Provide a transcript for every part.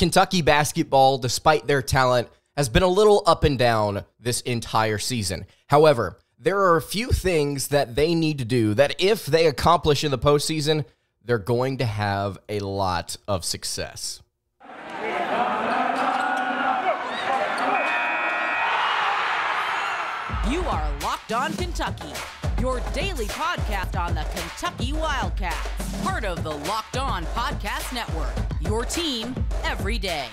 Kentucky basketball, despite their talent, has been a little up and down this entire season. However, there are a few things that they need to do that if they accomplish in the postseason, they're going to have a lot of success. You are Locked On Kentucky, your daily podcast on the Kentucky Wildcats, part of the Locked On Podcast Network. Your team every day.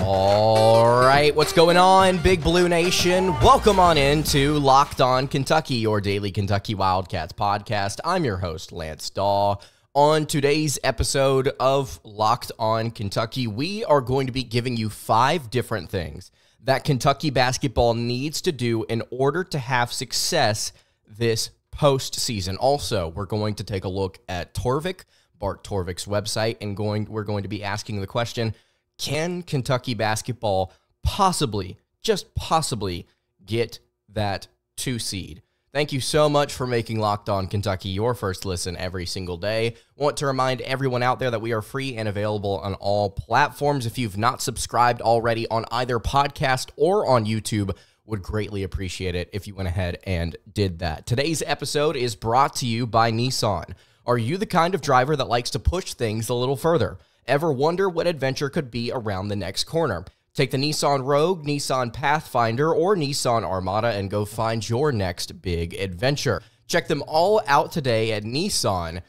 All right, what's going on, Big Blue Nation? Welcome on into Locked On Kentucky, your daily Kentucky Wildcats podcast. I'm your host, Lance Dawe. On today's episode of Locked On Kentucky, we are going to be giving you five different things that Kentucky basketball needs to do in order to have success this postseason. Also, we're going to take a look at Torvik, Bart Torvik's website, and going we're going to be asking the question: Can Kentucky basketball possibly, just possibly, get that two seed? Thank you so much for making Locked On Kentucky your first listen every single day. Want to remind everyone out there that we are free and available on all platforms. If you've not subscribed already on either podcast or on YouTube, would greatly appreciate it if you went ahead and did that. Today's episode is brought to you by Nissan. Are you the kind of driver that likes to push things a little further? Ever wonder what adventure could be around the next corner? Take the Nissan Rogue, Nissan Pathfinder, or Nissan Armada and go find your next big adventure. Check them all out today at nissanusa.com.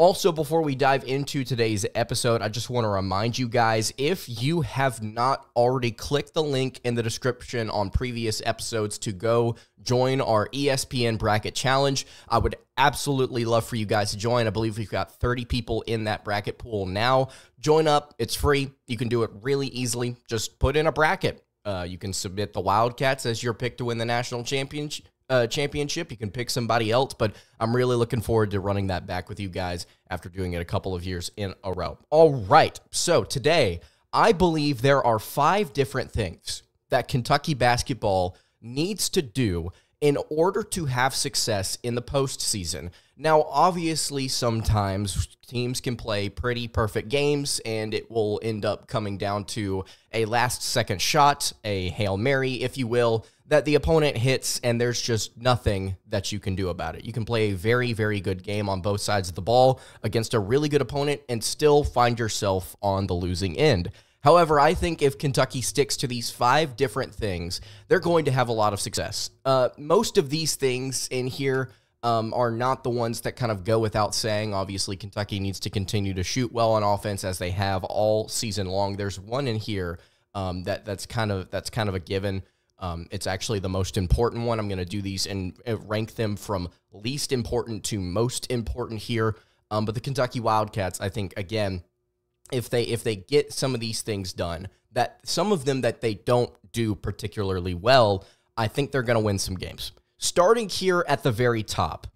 Also, before we dive into today's episode, I just want to remind you guys if you have not already clicked the link in the description on previous episodes to go join our ESPN bracket challenge, I would absolutely love for you guys to join. I believe we've got 30 people in that bracket pool now. Join up, it's free. You can do it really easily. Just put in a bracket. Uh, you can submit the Wildcats as your pick to win the national championship uh, championship. You can pick somebody else, but I'm really looking forward to running that back with you guys after doing it a couple of years in a row. All right. So today, I believe there are five different things that Kentucky basketball needs to do in order to have success in the postseason. Now, obviously, sometimes teams can play pretty perfect games and it will end up coming down to a last second shot, a Hail Mary, if you will, that the opponent hits and there's just nothing that you can do about it. You can play a very, very good game on both sides of the ball against a really good opponent and still find yourself on the losing end. However, I think if Kentucky sticks to these five different things, they're going to have a lot of success. Uh, most of these things in here um, are not the ones that kind of go without saying. Obviously, Kentucky needs to continue to shoot well on offense as they have all season long. There's one in here um, that that's kind of that's kind of a given. Um, it's actually the most important one. I'm going to do these and uh, rank them from least important to most important here. Um, but the Kentucky Wildcats, I think, again, if they if they get some of these things done, that some of them that they don't do particularly well, I think they're going to win some games. Starting here at the very top,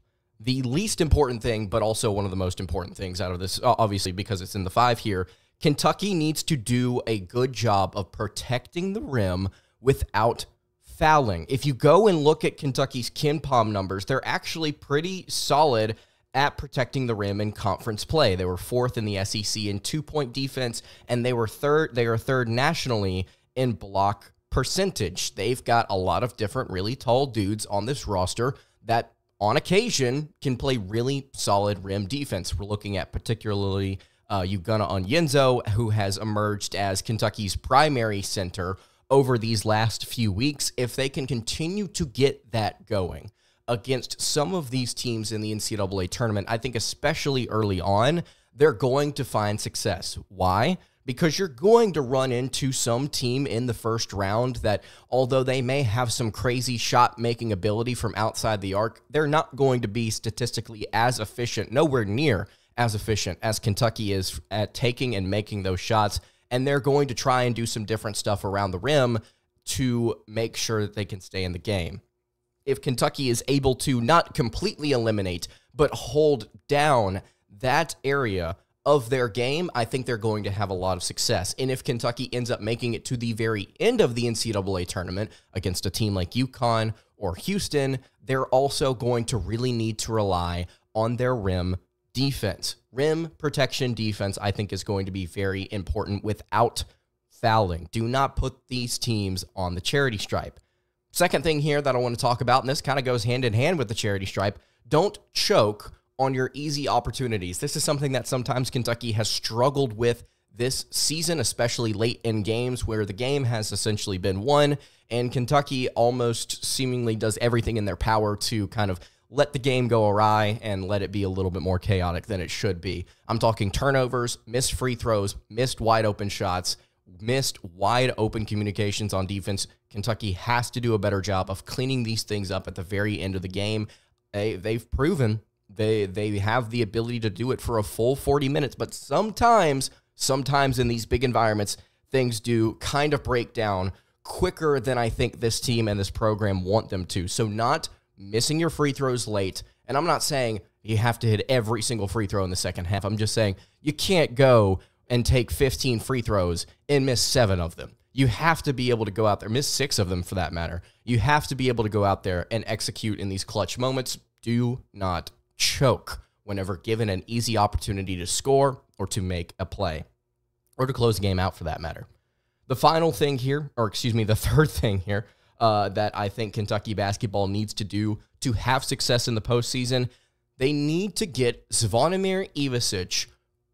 the least important thing, but also one of the most important things out of this, obviously because it's in the five here. Kentucky needs to do a good job of protecting the rim without fouling. If you go and look at Kentucky's KenPom numbers, they're actually pretty solid at protecting the rim in conference play. They were fourth in the SEC in two-point defense, and they were third. They are third nationally in block percentage. They've got a lot of different really tall dudes on this roster that on occasion can play really solid rim defense. We're looking at particularly uh, Ugonna Onyenso, who has emerged as Kentucky's primary center over these last few weeks. If they can continue to get that going, against some of these teams in the NCAA tournament, I think especially early on, they're going to find success. Why? Because you're going to run into some team in the first round that, although they may have some crazy shot making ability from outside the arc, they're not going to be statistically as efficient, nowhere near as efficient as Kentucky is at taking and making those shots. And they're going to try and do some different stuff around the rim to make sure that they can stay in the game if Kentucky is able to not completely eliminate, but hold down that area of their game, I think they're going to have a lot of success. And if Kentucky ends up making it to the very end of the NCAA tournament against a team like UConn or Houston, they're also going to really need to rely on their rim defense. Rim protection defense, I think, is going to be very important without fouling. Do not put these teams on the charity stripe. Second thing here that I want to talk about, and this kind of goes hand in hand with the charity stripe don't choke on your easy opportunities. This is something that sometimes Kentucky has struggled with this season, especially late in games where the game has essentially been won, and Kentucky almost seemingly does everything in their power to kind of let the game go awry and let it be a little bit more chaotic than it should be. I'm talking turnovers, missed free throws, missed wide open shots, missed wide open communications on defense. Kentucky has to do a better job of cleaning these things up at the very end of the game. They, they've proven they they have the ability to do it for a full 40 minutes, but sometimes sometimes in these big environments things do kind of break down quicker than I think this team and this program want them to. So not missing your free throws late, and I'm not saying you have to hit every single free throw in the second half. I'm just saying you can't go and take 15 free throws and miss 7 of them. You have to be able to go out there, miss 6 of them for that matter. You have to be able to go out there and execute in these clutch moments. Do not choke whenever given an easy opportunity to score or to make a play or to close the game out for that matter. The final thing here, or excuse me, the third thing here uh, that I think Kentucky basketball needs to do to have success in the postseason, they need to get Zvonimir Ivisic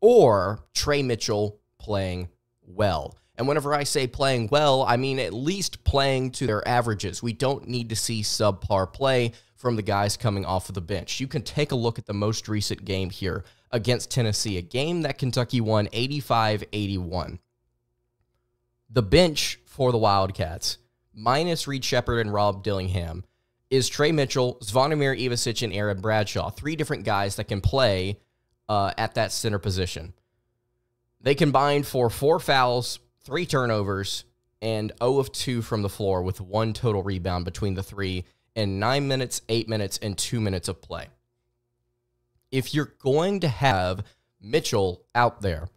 or Tre Mitchell playing well. And whenever I say playing well, I mean at least playing to their averages. We don't need to see subpar play from the guys coming off of the bench. You can take a look at the most recent game here against Tennessee, a game that Kentucky won 85 81. The bench for the Wildcats, minus Reed Sheppard and Rob Dillingham, is Tre Mitchell, Zvonimir Ivisic, and Aaron Bradshaw. Three different guys that can play uh, at that center position. They combined for four fouls, three turnovers, and 0 of 2 from the floor with one total rebound between the three in nine minutes, eight minutes, and two minutes of play. If you're going to have Mitchell out there,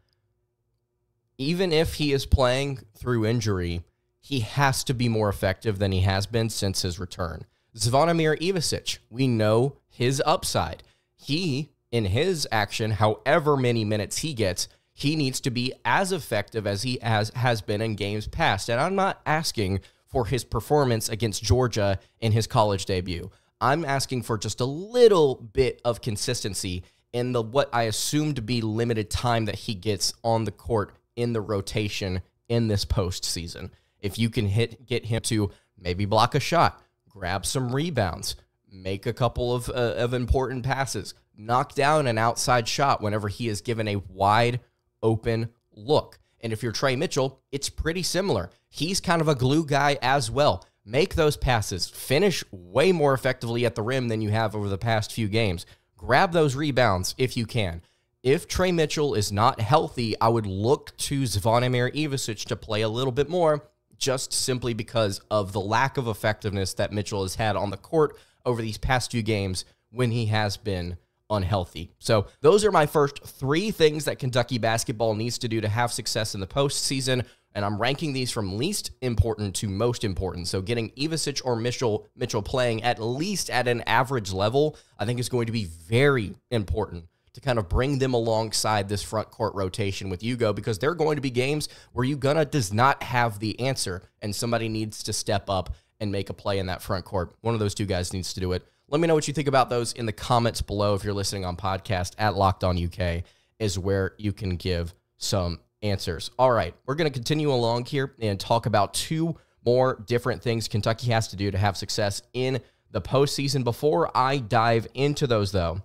even if he is playing through injury, he has to be more effective than he has been since his return. Zvonimir Ivisic, we know his upside. He, in his action, however many minutes he gets, he needs to be as effective as he has, has been in games past. And I'm not asking for his performance against Georgia in his college debut. I'm asking for just a little bit of consistency in the what I assume to be limited time that he gets on the court in the rotation in this postseason. If you can hit get him to maybe block a shot, grab some rebounds, make a couple of, uh, of important passes, knock down an outside shot whenever he is given a wide open look. And if you're Tre Mitchell, it's pretty similar. He's kind of a glue guy as well. Make those passes, finish way more effectively at the rim than you have over the past few games. Grab those rebounds if you can. If Tre Mitchell is not healthy, I would look to Zvonimir Ivisic to play a little bit more, just simply because of the lack of effectiveness that Mitchell has had on the court over these past few games when he has been unhealthy. So those are my first three things that Kentucky basketball needs to do to have success in the postseason. And I'm ranking these from least important to most important. So getting Ivisic or Mitchell Mitchell playing at least at an average level, I think is going to be very important to kind of bring them alongside this front court rotation with Ugo because there are going to be games where Ugonna does not have the answer and somebody needs to step up and make a play in that front court. One of those two guys needs to do it. Let me know what you think about those in the comments below. If you're listening on podcast at Locked On UK, is where you can give some answers. All right, we're going to continue along here and talk about two more different things Kentucky has to do to have success in the postseason. Before I dive into those, though,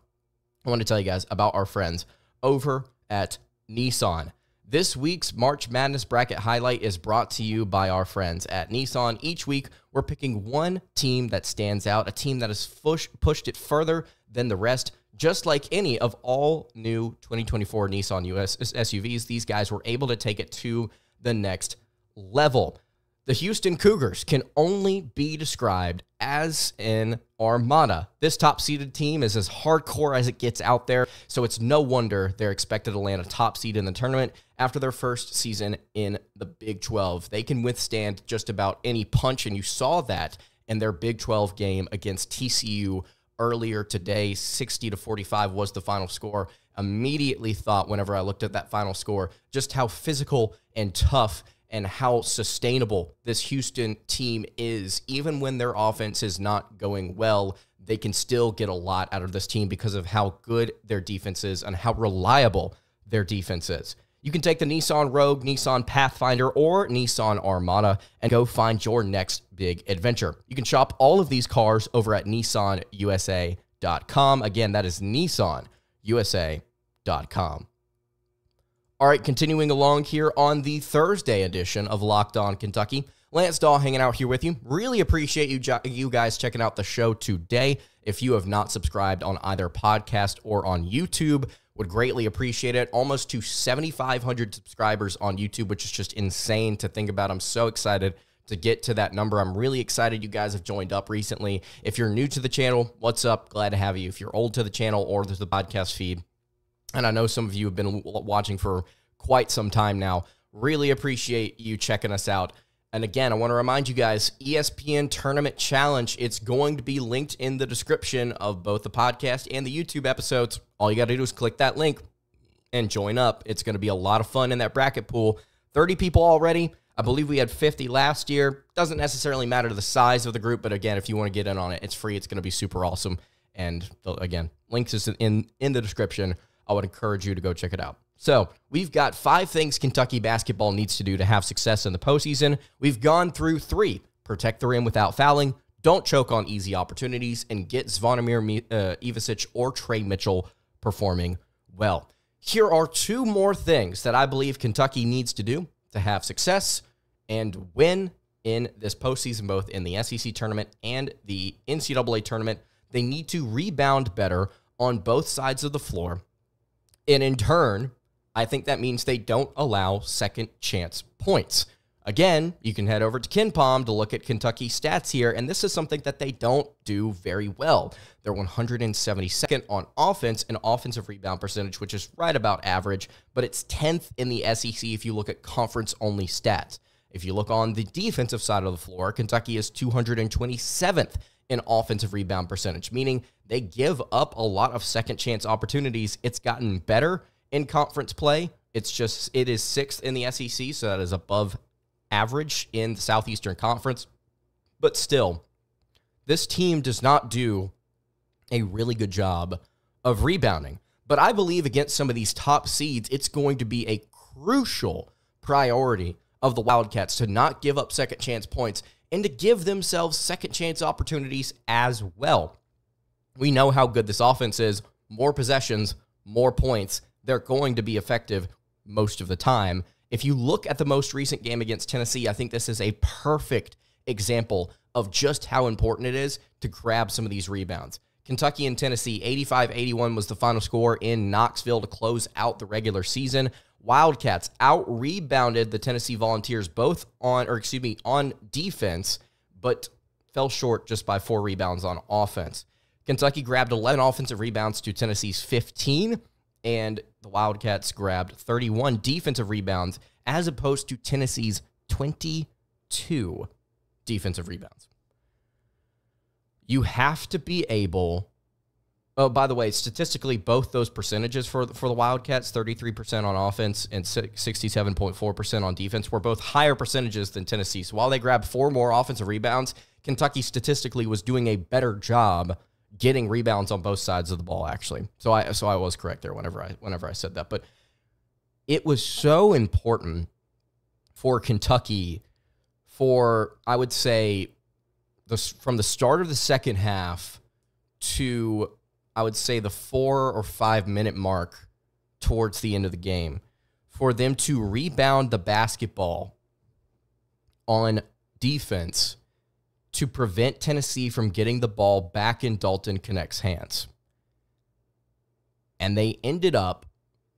I want to tell you guys about our friends over at Nissan. This week's March Madness bracket highlight is brought to you by our friends at Nissan. Each week, we're picking one team that stands out, a team that has push, pushed it further than the rest. Just like any of all new 2024 Nissan US SUVs, these guys were able to take it to the next level. The Houston Cougars can only be described as an armada. This top seeded team is as hardcore as it gets out there, so it's no wonder they're expected to land a top seed in the tournament after their first season in the Big 12. They can withstand just about any punch, and you saw that in their Big 12 game against TCU earlier today. 60 to 45 was the final score. immediately thought whenever I looked at that final score just how physical and tough and how sustainable this Houston team is. Even when their offense is not going well, they can still get a lot out of this team because of how good their defense is and how reliable their defense is. You can take the Nissan Rogue, Nissan Pathfinder, or Nissan Armada and go find your next big adventure. You can shop all of these cars over at nissanusa.com. Again, that is nissanusa.com. All right, continuing along here on the Thursday edition of Locked On Kentucky. Lance Dawe hanging out here with you. Really appreciate you, you guys checking out the show today. If you have not subscribed on either podcast or on YouTube, would greatly appreciate it. Almost to 7,500 subscribers on YouTube, which is just insane to think about. I'm so excited to get to that number. I'm really excited you guys have joined up recently. If you're new to the channel, what's up? Glad to have you. If you're old to the channel or there's the podcast feed, and I know some of you have been watching for quite some time now, really appreciate you checking us out. And again, I want to remind you guys ESPN Tournament Challenge. It's going to be linked in the description of both the podcast and the YouTube episodes. All you got to do is click that link and join up. It's going to be a lot of fun in that bracket pool. 30 people already. I believe we had 50 last year. Doesn't necessarily matter the size of the group, but again, if you want to get in on it, it's free. It's going to be super awesome. And uh, again, links is in in the description. I would encourage you to go check it out. So we've got five things Kentucky basketball needs to do to have success in the postseason. We've gone through three protect the rim without fouling, don't choke on easy opportunities, and get Zvonimir uh, Ivisic or Tre Mitchell performing well. Here are two more things that I believe Kentucky needs to do to have success and win in this postseason, both in the SEC tournament and the NCAA tournament. They need to rebound better on both sides of the floor. And in turn, I think that means they don't allow second chance points. Again, you can head over to KenPom to look at Kentucky stats here, and this is something that they don't do very well. They're 172nd on offense and offensive rebound percentage, which is right about average, but it's 10th in the SEC if you look at conference only stats. If you look on the defensive side of the floor, Kentucky is 227th in offensive rebound percentage, meaning they give up a lot of second chance opportunities. It's gotten better in conference play. It's just it is sixth in the SEC, so that is above average in the Southeastern Conference. But still, this team does not do a really good job of rebounding. But I believe against some of these top seeds, it's going to be a crucial priority of the Wildcats to not give up second chance points and to give themselves second chance opportunities as well. We know how good this offense is more possessions, more points they're going to be effective most of the time. If you look at the most recent game against Tennessee, I think this is a perfect example of just how important it is to grab some of these rebounds. Kentucky and Tennessee, 85 81 was the final score in Knoxville to close out the regular season. Wildcats out rebounded the Tennessee Volunteers both on, or excuse me, on defense, but fell short just by four rebounds on offense. Kentucky grabbed 11 offensive rebounds to Tennessee's 15 and the Wildcats grabbed 31 defensive rebounds as opposed to Tennessee's 22 defensive rebounds. You have to be able. Oh, by the way, statistically, both those percentages for for the Wildcats, 33% on offense and 67.4% on defense, were both higher percentages than Tennessee. So while they grabbed four more offensive rebounds, Kentucky statistically was doing a better job getting rebounds on both sides of the ball actually. So I so I was correct there whenever I whenever I said that, but it was so important for Kentucky for I would say the from the start of the second half to I would say the 4 or 5 minute mark towards the end of the game for them to rebound the basketball on defense to prevent Tennessee from getting the ball back in Dalton Knecht's hands. And they ended up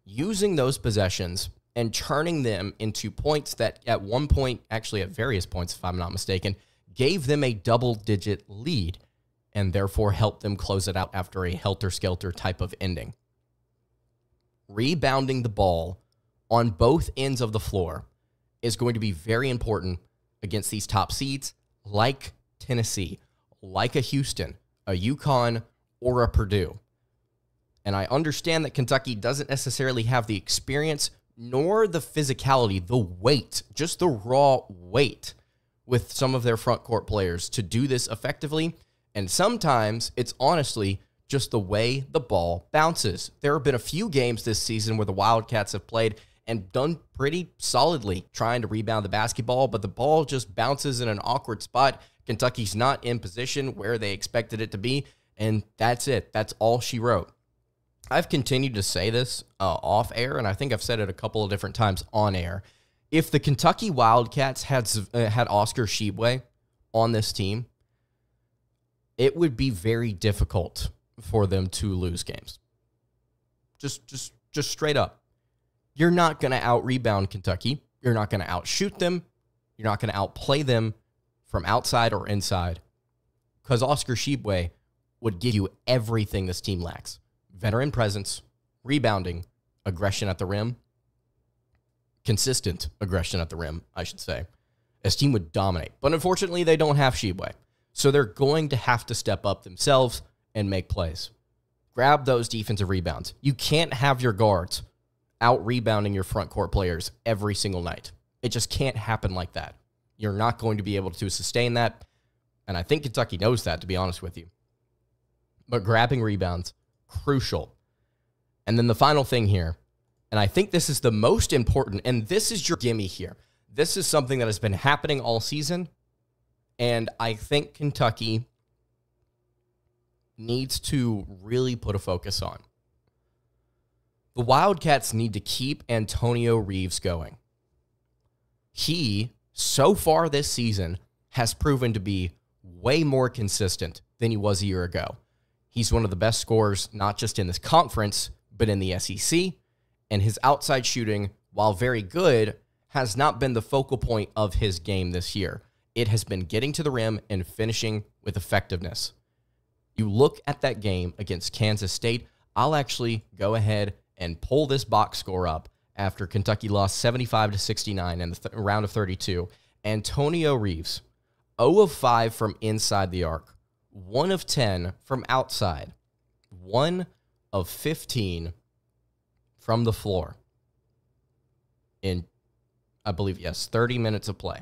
using those possessions and turning them into points that at one point, actually at various points, if I'm not mistaken, gave them a double digit lead and therefore help them close it out after a helter skelter type of ending. Rebounding the ball on both ends of the floor is going to be very important against these top seeds like Tennessee, like a Houston, a UConn, or a Purdue. And I understand that Kentucky doesn't necessarily have the experience nor the physicality, the weight, just the raw weight with some of their front court players to do this effectively. And sometimes it's honestly just the way the ball bounces. There have been a few games this season where the Wildcats have played and done pretty solidly trying to rebound the basketball, but the ball just bounces in an awkward spot. Kentucky's not in position where they expected it to be, and that's it. That's all she wrote. I've continued to say this uh, off air, and I think I've said it a couple of different times on air. If the Kentucky Wildcats had uh, had Oscar Tshiebwe on this team, it would be very difficult for them to lose games. Just, just, just straight up, you're not going to out rebound Kentucky. You're not going to outshoot them. You're not going to outplay them from outside or inside, because Oscar Tshiebwe would give you everything this team lacks veteran presence, rebounding, aggression at the rim, consistent aggression at the rim, I should say. This team would dominate. But unfortunately, they don't have Tshiebwe. So they're going to have to step up themselves and make plays. Grab those defensive rebounds. You can't have your guards out rebounding your front court players every single night. It just can't happen like that. You're not going to be able to sustain that. And I think Kentucky knows that, to be honest with you. But grabbing rebounds, crucial. And then the final thing here, and I think this is the most important, and this is your gimme here. This is something that has been happening all season. And I think Kentucky needs to really put a focus on. The Wildcats need to keep Antonio Reeves going. He, so far this season, has proven to be way more consistent than he was a year ago. He's one of the best scorers, not just in this conference, but in the SEC. And his outside shooting, while very good, has not been the focal point of his game this year. It has been getting to the rim and finishing with effectiveness. You look at that game against Kansas State, I'll actually go ahead and pull this box score up after Kentucky lost 75 to 69 in the th- round of 32. Antonio Reeves, 0 of 5 from inside the arc, one of 10 from outside, one of 15 from the floor in, I believe, yes, 30 minutes of play.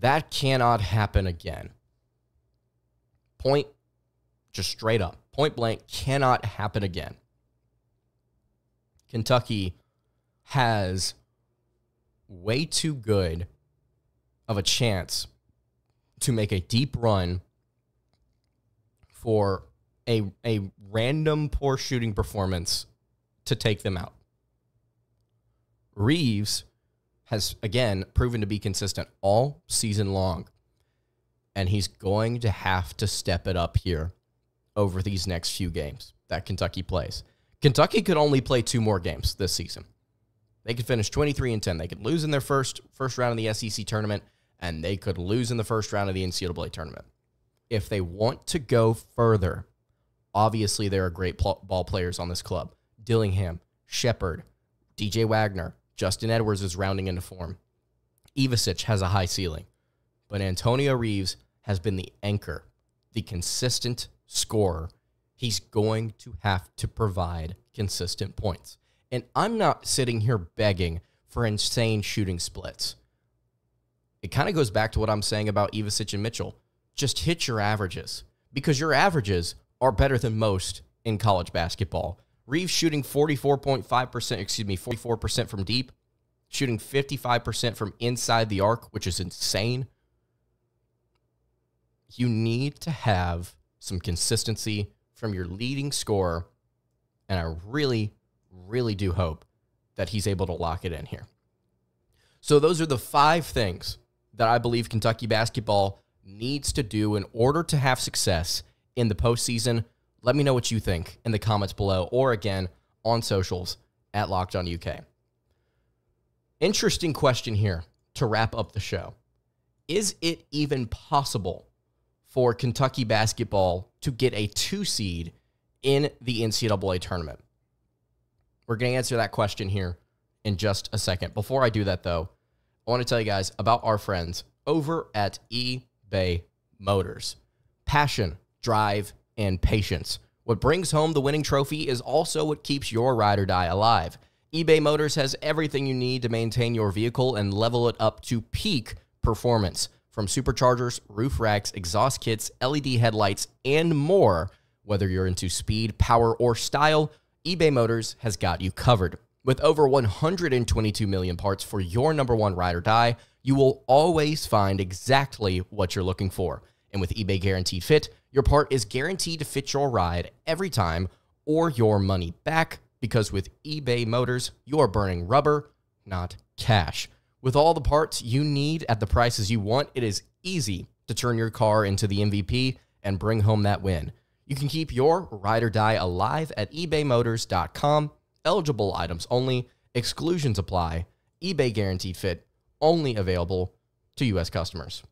That cannot happen again. Point, just straight up, point blank, cannot happen again. Kentucky has way too good of a chance to make a deep run for a a random poor shooting performance to take them out. Reeves has again proven to be consistent all season long. And he's going to have to step it up here over these next few games that Kentucky plays. Kentucky could only play two more games this season. They could finish 23 and 10. They could lose in their first first round of the SEC tournament and they could lose in the first round of the NCAA tournament. If they want to go further, obviously there are great ball players on this club. Dillingham, Sheppard, DJ Wagner, Justin Edwards is rounding into form. Ivisic has a high ceiling, but Antonio Reeves has been the anchor, the consistent scorer. He's going to have to provide consistent points. And I'm not sitting here begging for insane shooting splits it kind of goes back to what I'm saying about Ivisic and Mitchell. Just hit your averages because your averages are better than most in college basketball. Reeves shooting 44.5%, excuse me, 44% from deep, shooting 55% from inside the arc, which is insane. You need to have some consistency from your leading scorer. And I really, really do hope that he's able to lock it in here. So, those are the five things that I believe Kentucky basketball needs to do in order to have success in the postseason. Let me know what you think in the comments below or again on socials at Locked On UK. Interesting question here to wrap up the show. Is it even possible for Kentucky basketball to get a two seed in the NCAA tournament? We're going to answer that question here in just a second. Before I do that, though, I want to tell you guys about our friends over at eBay Motors. Passion, drive, and patience What brings home the winning trophy is also what keeps your ride or die alive. eBay Motors has everything you need to maintain your vehicle and level it up to peak performance. From superchargers, roof racks, exhaust kits, LED headlights, and more, whether you're into speed, power, or style, eBay Motors has got you covered. With over 122 million parts for your number one ride or die, you will always find exactly what you're looking for. And with eBay Guaranteed Fit, your part is guaranteed to fit your ride every time or your money back because with eBay Motors, you are burning rubber, not cash. With all the parts you need at the prices you want, it is easy to turn your car into the MVP and bring home that win. You can keep your ride or die alive at ebaymotors.com. Eligible items only, exclusions apply. eBay guaranteed fit, only available to U.S. customers.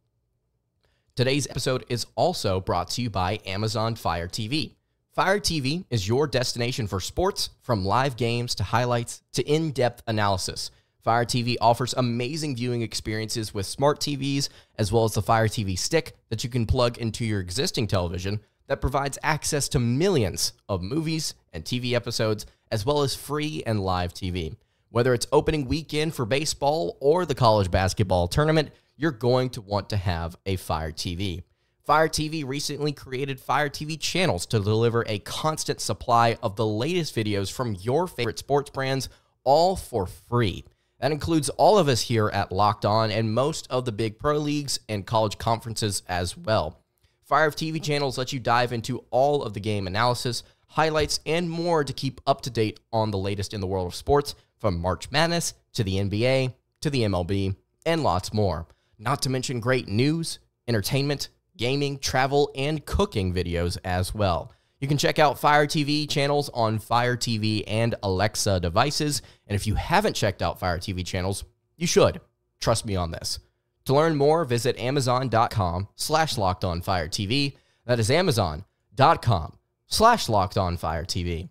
Today's episode is also brought to you by Amazon Fire TV. Fire TV is your destination for sports, from live games to highlights to in depth analysis. Fire TV offers amazing viewing experiences with smart TVs, as well as the Fire TV stick that you can plug into your existing television that provides access to millions of movies and TV episodes, as well as free and live TV. Whether it's opening weekend for baseball or the college basketball tournament, you're going to want to have a Fire TV. Fire TV recently created Fire TV channels to deliver a constant supply of the latest videos from your favorite sports brands, all for free. That includes all of us here at Locked On and most of the big pro leagues and college conferences as well. Fire TV channels let you dive into all of the game analysis, highlights, and more to keep up to date on the latest in the world of sports, from March Madness to the NBA to the MLB, and lots more. Not to mention great news, entertainment, gaming, travel, and cooking videos as well. You can check out Fire TV channels on Fire TV and Alexa devices. And if you haven't checked out Fire TV channels, you should. Trust me on this. To learn more, visit amazon.com slash locked on fire TV. That is amazon.com slash locked on fire TV.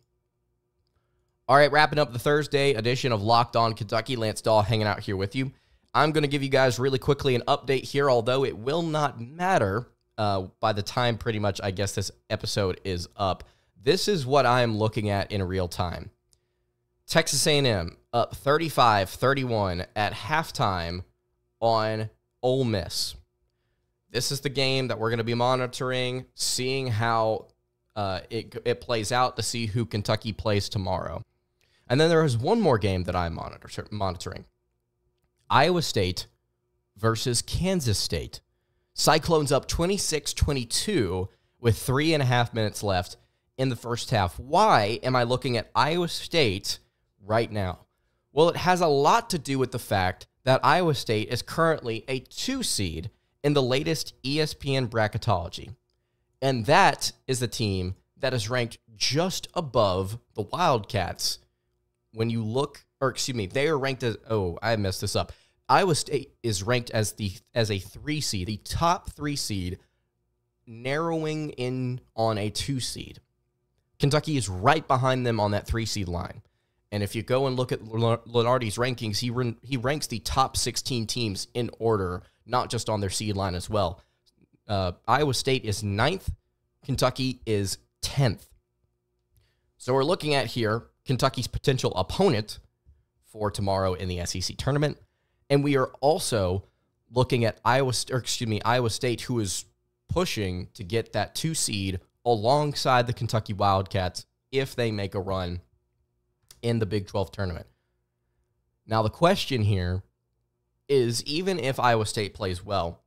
All right, wrapping up the Thursday edition of Locked On Kentucky. Lance Dawe hanging out here with you. I'm going to give you guys really quickly an update here, although it will not matter uh, by the time pretty much I guess this episode is up. This is what I am looking at in real time. Texas A&M up 35-31 at halftime on Ole Miss. This is the game that we're going to be monitoring, seeing how uh, it, it plays out to see who Kentucky plays tomorrow. And then there is one more game that I'm monitor, monitoring Iowa State versus Kansas State. Cyclones up 26 22 with three and a half minutes left in the first half. Why am I looking at Iowa State right now? Well, it has a lot to do with the fact that Iowa State is currently a two seed in the latest ESPN bracketology. And that is the team that is ranked just above the Wildcats. When you look, or excuse me, they are ranked as, oh, I messed this up. Iowa State is ranked as the as a three seed, the top three seed, narrowing in on a two seed. Kentucky is right behind them on that three seed line. And if you go and look at Lunardi's rankings, he he ranks the top 16 teams in order, not just on their seed line as well. Uh, Iowa State is ninth, Kentucky is 10th. So we're looking at here Kentucky's potential opponent for tomorrow in the SEC tournament. And we are also looking at Iowa, or excuse me, Iowa State, who is pushing to get that two seed alongside the Kentucky Wildcats if they make a run in the Big 12 tournament. Now, the question here is even if Iowa State plays well,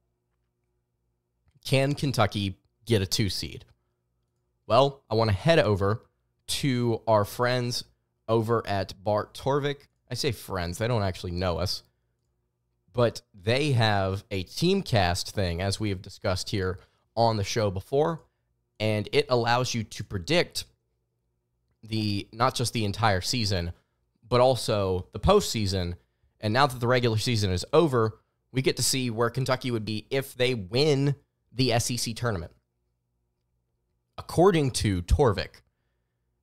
can Kentucky get a two seed? Well, I want to head over to our friends over at Bart Torvik. I say friends, they don't actually know us but they have a teamcast thing, as we have discussed here on the show before, and it allows you to predict the not just the entire season, but also the postseason. And now that the regular season is over, we get to see where Kentucky would be if they win the SEC tournament. According to Torvik,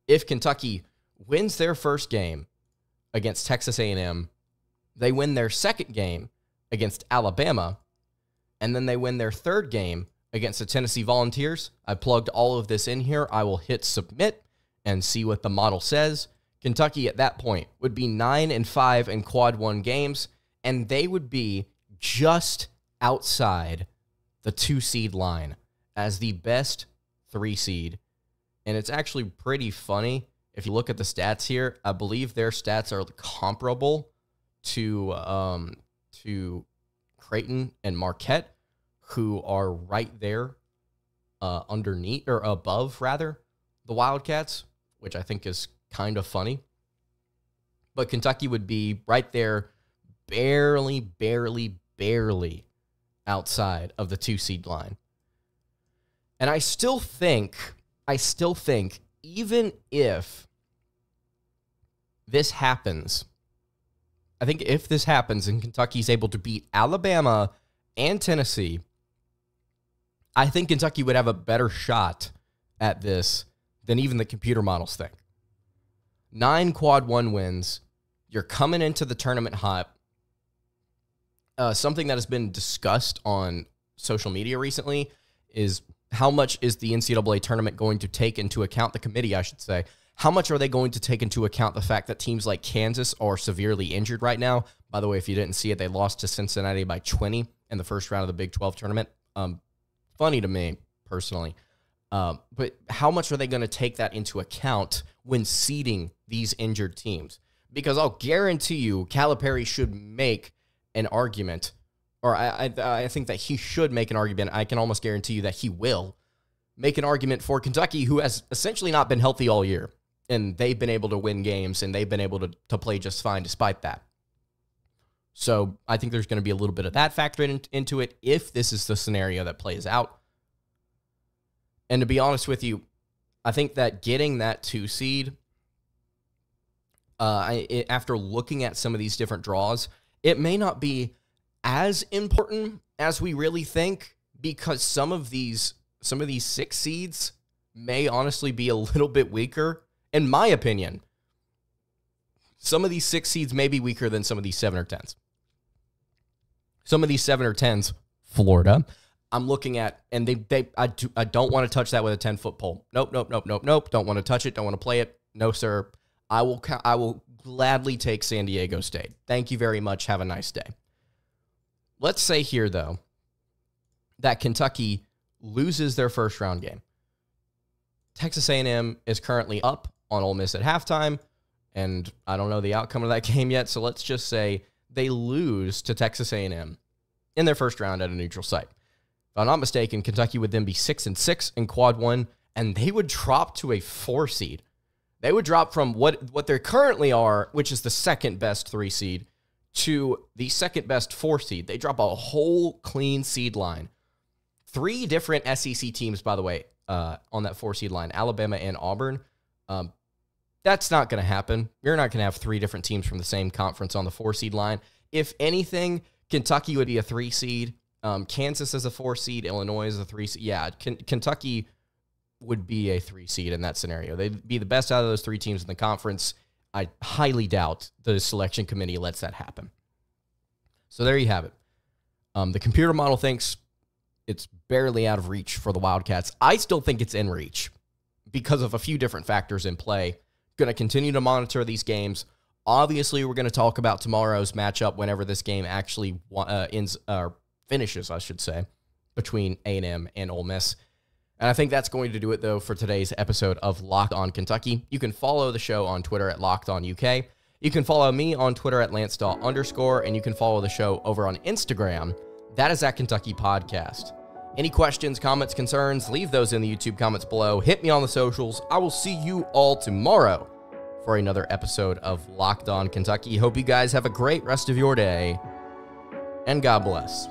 if Kentucky wins their first game against Texas A&M, they win their second game against Alabama, and then they win their third game against the Tennessee Volunteers. I plugged all of this in here. I will hit submit and see what the model says. Kentucky at that point would be 9 and 5 in quad 1 games and they would be just outside the 2 seed line as the best 3 seed. And it's actually pretty funny if you look at the stats here. I believe their stats are comparable to um to Creighton and Marquette who are right there uh, underneath or above rather the Wildcats, which I think is kind of funny. But Kentucky would be right there, barely, barely, barely outside of the two seed line. And I still think, I still think, even if this happens, I think if this happens and Kentucky's able to beat Alabama and Tennessee, I think Kentucky would have a better shot at this than even the computer models think. Nine quad one wins. You're coming into the tournament hot. Uh, something that has been discussed on social media recently is how much is the NCAA tournament going to take into account, the committee, I should say, how much are they going to take into account the fact that teams like Kansas are severely injured right now? By the way, if you didn't see it, they lost to Cincinnati by 20 in the first round of the Big 12 tournament. Um, funny to me personally. Um, but how much are they going to take that into account when seeding these injured teams? Because I'll guarantee you, Calipari should make an argument, or I, I, I think that he should make an argument. I can almost guarantee you that he will make an argument for Kentucky, who has essentially not been healthy all year, and they've been able to win games and they've been able to, to play just fine despite that. So I think there's going to be a little bit of that factored in, into it if this is the scenario that plays out. And to be honest with you, I think that getting that two seed, uh, I, it, after looking at some of these different draws, it may not be as important as we really think because some of these some of these six seeds may honestly be a little bit weaker, in my opinion. Some of these six seeds may be weaker than some of these seven or tens some of these seven or tens, Florida. I'm looking at, and they, they, I, do, I don't want to touch that with a 10 foot pole. Nope, nope, nope, nope, nope. Don't want to touch it. Don't want to play it. No, sir. I will, I will gladly take San Diego State. Thank you very much. Have a nice day. Let's say here, though, that Kentucky loses their first round game. Texas A&M is currently up on Ole Miss at halftime, and I don't know the outcome of that game yet. So let's just say they lose to Texas A&M in their first round at a neutral site. If I'm not mistaken, Kentucky would then be six and six in quad one, and they would drop to a four seed. They would drop from what what they currently are, which is the second best three seed, to the second best four seed. They drop a whole clean seed line. Three different SEC teams, by the way, uh, on that four seed line: Alabama and Auburn. Um, that's not going to happen. You're not going to have three different teams from the same conference on the four seed line. If anything, Kentucky would be a three seed. Um, Kansas is a four seed. Illinois is a three seed. Yeah, K- Kentucky would be a three seed in that scenario. They'd be the best out of those three teams in the conference. I highly doubt the selection committee lets that happen. So there you have it. Um, the computer model thinks it's barely out of reach for the Wildcats. I still think it's in reach because of a few different factors in play going to continue to monitor these games. Obviously, we're going to talk about tomorrow's matchup whenever this game actually uh, ends or uh, finishes, I should say, between A&M and Ole Miss. And I think that's going to do it, though, for today's episode of Locked On Kentucky. You can follow the show on Twitter at Locked On UK. You can follow me on Twitter at Lancedale underscore, and you can follow the show over on Instagram. That is at Kentucky Podcast. Any questions, comments, concerns, leave those in the YouTube comments below. Hit me on the socials. I will see you all tomorrow for another episode of Locked On Kentucky. Hope you guys have a great rest of your day, and God bless.